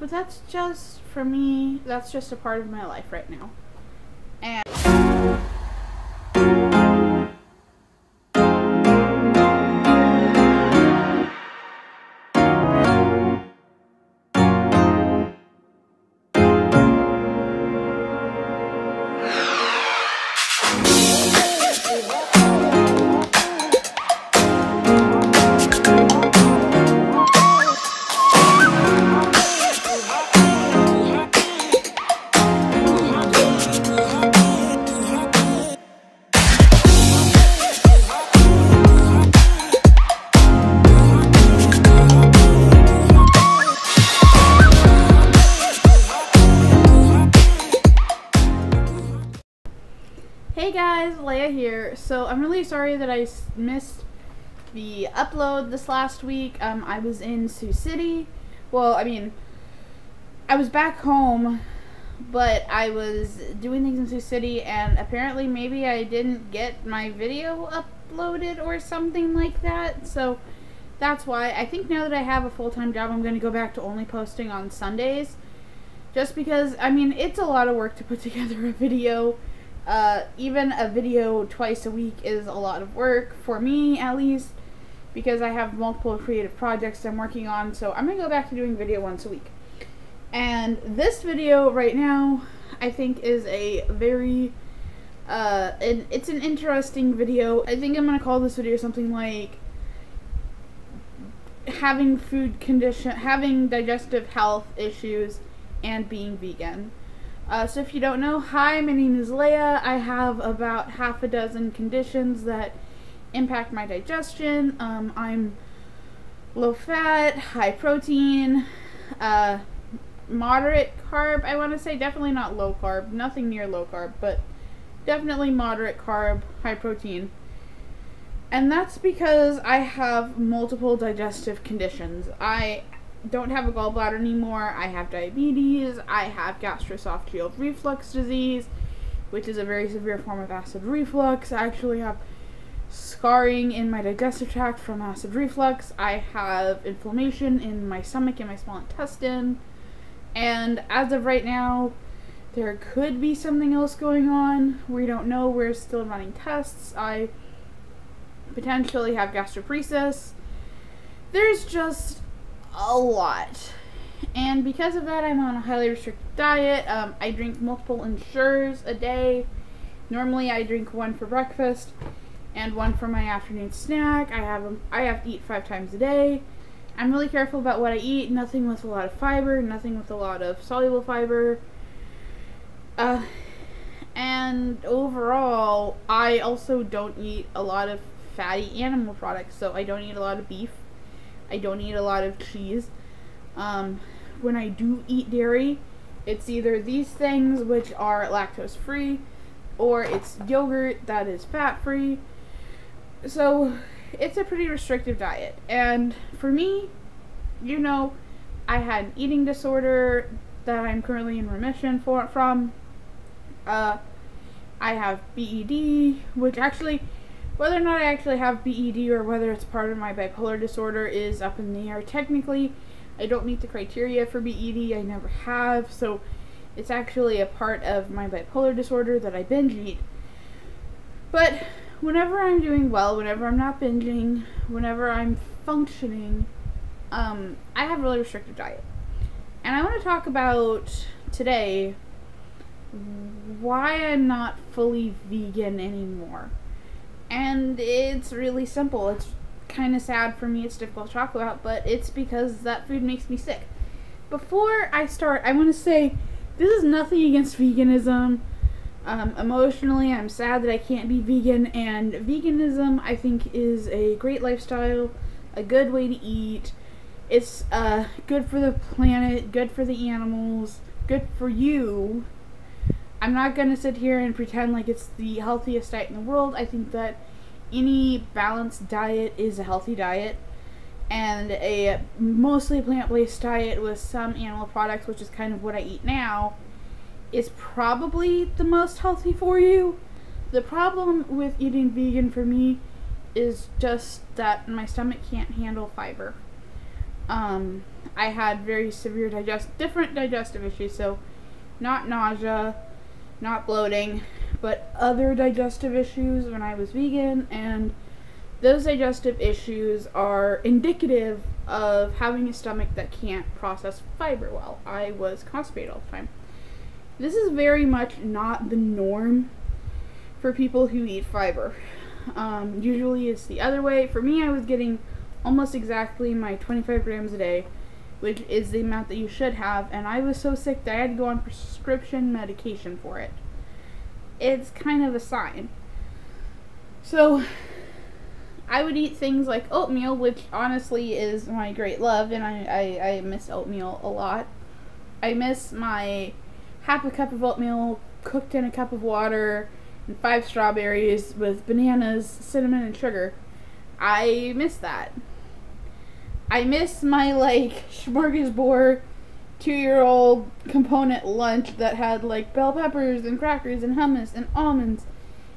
But that's just, for me, that's just a part of my life right now. And. Hey guys, Laigha here. So I'm really sorry that I missed the upload this last week. Um, I was in Sioux City. Well, I mean, I was back home, but I was doing things in Sioux City, and apparently maybe I didn't get my video uploaded or something like that. So that's why I think now that I have a full time job, I'm going to go back to only posting on Sundays. Just because, I mean, it's a lot of work to put together a video uh, even a video twice a week is a lot of work for me at least because I have multiple creative projects I'm working on so I'm gonna go back to doing video once a week. And this video right now I think is a very uh, and it's an interesting video. I think I'm gonna call this video something like having food condition having digestive health issues and being vegan uh, so if you don't know, hi, my name is Laigha. I have about half a dozen conditions that impact my digestion. Um, I'm low fat, high protein, uh, moderate carb. I want to say definitely not low carb, nothing near low carb, but definitely moderate carb, high protein. And that's because I have multiple digestive conditions. I don't have a gallbladder anymore. I have diabetes. I have gastroesophageal reflux disease, which is a very severe form of acid reflux. I actually have scarring in my digestive tract from acid reflux. I have inflammation in my stomach and my small intestine. And as of right now, there could be something else going on. We don't know. We're still running tests. I potentially have gastroparesis. There's just a lot. And because of that, I'm on a highly restricted diet. Um, I drink multiple Ensures a day. Normally, I drink one for breakfast and one for my afternoon snack. I have I have to eat five times a day. I'm really careful about what I eat. Nothing with a lot of fiber. Nothing with a lot of soluble fiber. Uh, and overall, I also don't eat a lot of fatty animal products. So I don't eat a lot of beef. I don't eat a lot of cheese. Um, when I do eat dairy, it's either these things, which are lactose free, or it's yogurt that is fat free. So it's a pretty restrictive diet. And for me, you know, I had an eating disorder that I'm currently in remission for from. Uh, I have BED, which actually whether or not I actually have BED or whether it's part of my bipolar disorder is up in the air. Technically, I don't meet the criteria for BED. I never have, so it's actually a part of my bipolar disorder that I binge eat. But whenever I'm doing well, whenever I'm not binging, whenever I'm functioning, um, I have a really restrictive diet. And I want to talk about today why I'm not fully vegan anymore. And it's really simple. It's kind of sad for me. It's difficult to talk about, but it's because that food makes me sick. Before I start, I want to say this is nothing against veganism. Um, emotionally, I'm sad that I can't be vegan, and veganism I think is a great lifestyle, a good way to eat. It's uh, good for the planet, good for the animals, good for you. I'm not gonna sit here and pretend like it's the healthiest diet in the world. I think that any balanced diet is a healthy diet, and a mostly plant-based diet with some animal products, which is kind of what I eat now, is probably the most healthy for you. The problem with eating vegan for me is just that my stomach can't handle fiber. Um, I had very severe digest different digestive issues. So, not nausea, not bloating, but other digestive issues when I was vegan, and those digestive issues are indicative of having a stomach that can't process fiber well. I was constipated all the time. This is very much not the norm for people who eat fiber. Um, usually it's the other way. For me, I was getting almost exactly my 25 grams a day, which is the amount that you should have, and I was so sick that I had to go on prescription medication for it. It's kind of a sign. So, I would eat things like oatmeal, which honestly is my great love, and I, I, I miss oatmeal a lot. I miss my half a cup of oatmeal cooked in a cup of water and five strawberries with bananas, cinnamon, and sugar. I miss that. I miss my like smorgasbord two year old component lunch that had like bell peppers and crackers and hummus and almonds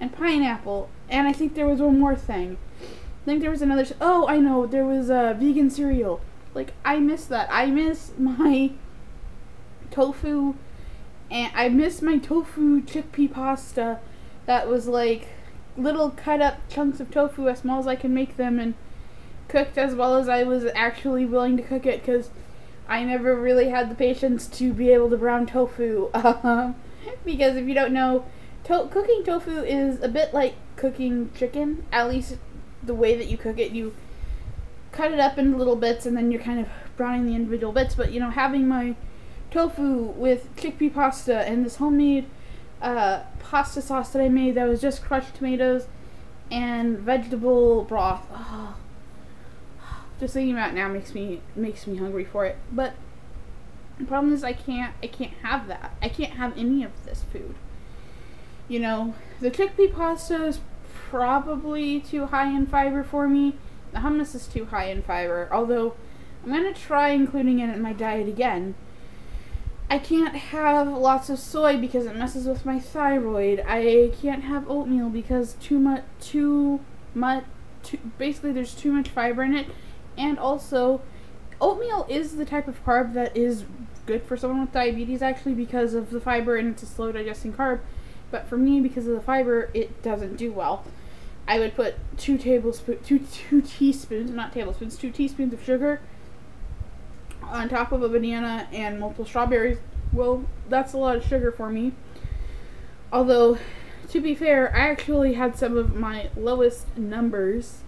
and pineapple. And I think there was one more thing. I think there was another. Oh, I know. There was a uh, vegan cereal. Like I miss that. I miss my tofu and I miss my tofu chickpea pasta that was like little cut up chunks of tofu as small as I can make them and cooked as well as I was actually willing to cook it because I never really had the patience to be able to brown tofu. Because if you don't know, to- cooking tofu is a bit like cooking chicken, at least the way that you cook it. You cut it up into little bits and then you're kind of browning the individual bits. But you know, having my tofu with chickpea pasta and this homemade uh, pasta sauce that I made that was just crushed tomatoes and vegetable broth. Oh, just thinking about now makes me makes me hungry for it. But the problem is I can't I can't have that. I can't have any of this food. You know, the chickpea pasta is probably too high in fiber for me. The hummus is too high in fiber, although I'm gonna try including it in my diet again I can't have lots of soy because it messes with my thyroid. I can't have oatmeal because too much, too much, too, basically there's too much fiber in it. And also, oatmeal is the type of carb that is good for someone with diabetes actually because of the fiber and it's a slow digesting carb. But for me, because of the fiber, it doesn't do well. I would put two tablespoons, two, two teaspoons, not tablespoons, two teaspoons of sugar on top of a banana and multiple strawberries, well, that's a lot of sugar for me. Although, to be fair, I actually had some of my lowest numbers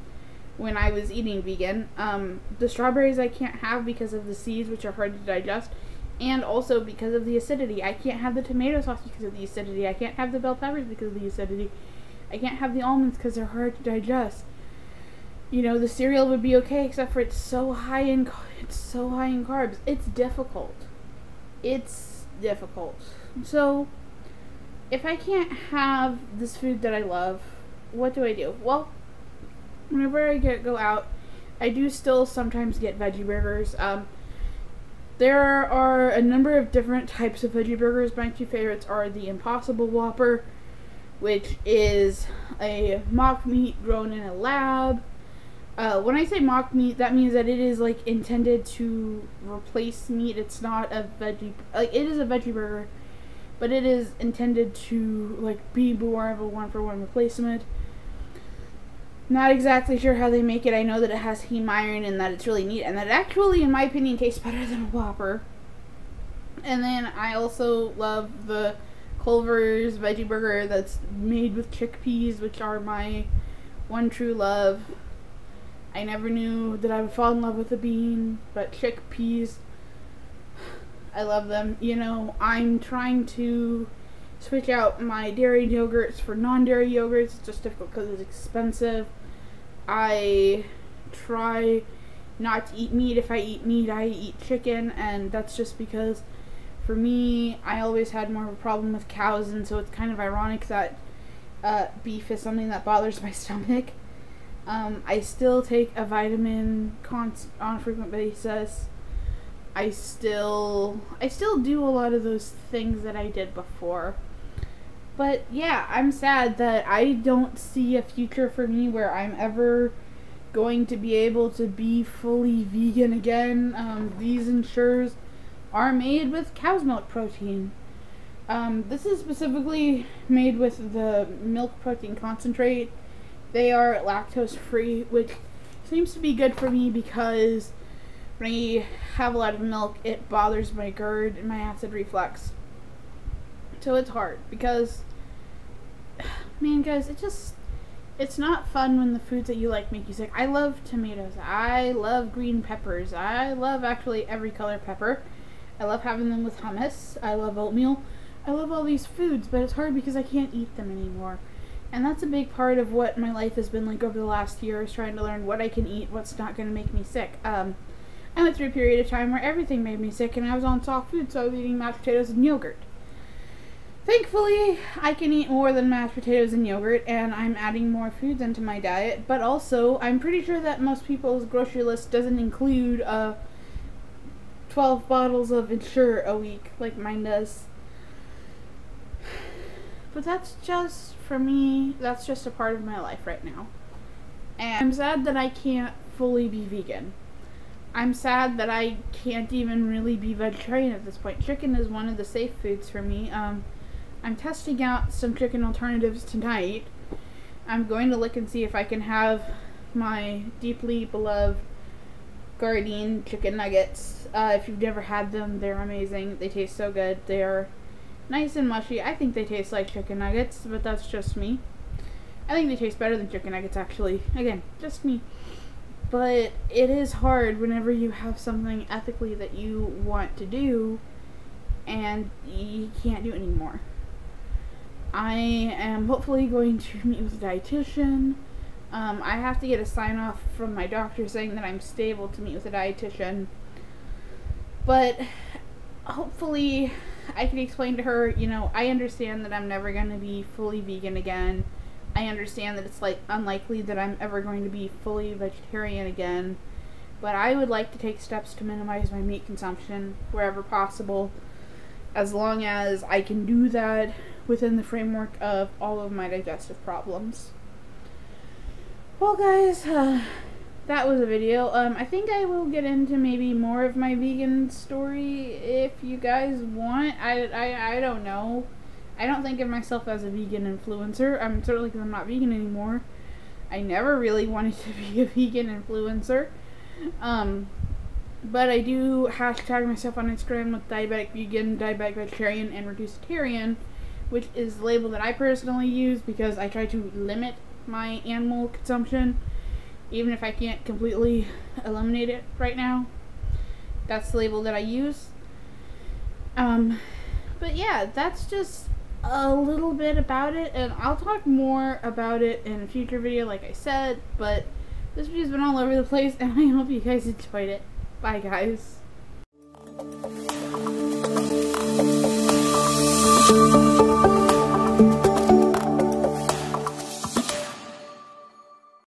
when I was eating vegan. Um, the strawberries I can't have because of the seeds, which are hard to digest, and also because of the acidity. I can't have the tomato sauce because of the acidity. I can't have the bell peppers because of the acidity. I can't have the almonds because they're hard to digest you know, the cereal would be okay except for it's so high in it's so high in carbs. It's difficult. It's difficult. So if I can't have this food that I love, what do I do? Well, whenever I get go out, I do still sometimes get veggie burgers. Um, there are a number of different types of veggie burgers. My two favorites are the Impossible Whopper, which is a mock meat grown in a lab uh, when I say mock meat, that means that it is like intended to replace meat. It's not a veggie. Like it is a veggie burger, but it is intended to like be more of a one for one replacement. Not exactly sure how they make it. I know that it has heme iron and that it's really neat, and that it actually, in my opinion, tastes better than a Whopper. And then I also love the Culver's veggie burger that's made with chickpeas, which are my one true love. I never knew that I would fall in love with a bean, but chickpeas, I love them. You know, I'm trying to switch out my dairy yogurts for non dairy yogurts. It's just difficult because it's expensive. I try not to eat meat. If I eat meat, I eat chicken, and that's just because for me, I always had more of a problem with cows, and so it's kind of ironic that uh, beef is something that bothers my stomach. Um, I still take a vitamin const- on a frequent basis. I still I still do a lot of those things that I did before. But yeah, I'm sad that I don't see a future for me where I'm ever going to be able to be fully vegan again. Um, these ensures are made with cow's milk protein. Um, this is specifically made with the milk protein concentrate. They are lactose free, which seems to be good for me because when I have a lot of milk, it bothers my GERD and my acid reflux. So it's hard because, man, guys, it just it's not fun when the foods that you like make you sick. I love tomatoes. I love green peppers. I love actually every color pepper. I love having them with hummus. I love oatmeal. I love all these foods, but it's hard because I can't eat them anymore. And that's a big part of what my life has been like over the last year is trying to learn what I can eat, what's not going to make me sick. Um, I went through a period of time where everything made me sick and I was on soft food, so I was eating mashed potatoes and yogurt. Thankfully, I can eat more than mashed potatoes and yogurt, and I'm adding more foods into my diet. But also, I'm pretty sure that most people's grocery list doesn't include uh, 12 bottles of Ensure a week, like mine does. But that's just, for me, that's just a part of my life right now. And I'm sad that I can't fully be vegan. I'm sad that I can't even really be vegetarian at this point. Chicken is one of the safe foods for me. Um, I'm testing out some chicken alternatives tonight. I'm going to look and see if I can have my deeply beloved Gardein chicken nuggets. Uh, if you've never had them, they're amazing. They taste so good. They're nice and mushy. I think they taste like chicken nuggets, but that's just me. I think they taste better than chicken nuggets, actually. Again, just me. But it is hard whenever you have something ethically that you want to do and you can't do it anymore. I am hopefully going to meet with a dietitian. Um, I have to get a sign off from my doctor saying that I'm stable to meet with a dietitian. But hopefully, I can explain to her, you know, I understand that I'm never going to be fully vegan again. I understand that it's like unlikely that I'm ever going to be fully vegetarian again. But I would like to take steps to minimize my meat consumption wherever possible as long as I can do that within the framework of all of my digestive problems. Well, guys, uh, that was a video. Um, I think I will get into maybe more of my vegan story if you guys want. I, I, I don't know. I don't think of myself as a vegan influencer. I'm certainly because I'm not vegan anymore. I never really wanted to be a vegan influencer. Um, but I do hashtag myself on Instagram with diabetic vegan, diabetic vegetarian, and reducitarian, which is the label that I personally use because I try to limit my animal consumption, even if I can't completely eliminate it right now. That's the label that I use. Um, but yeah, that's just a little bit about it, and I'll talk more about it in a future video, like I said, but this video's been all over the place, and I hope you guys enjoyed it. Bye, guys.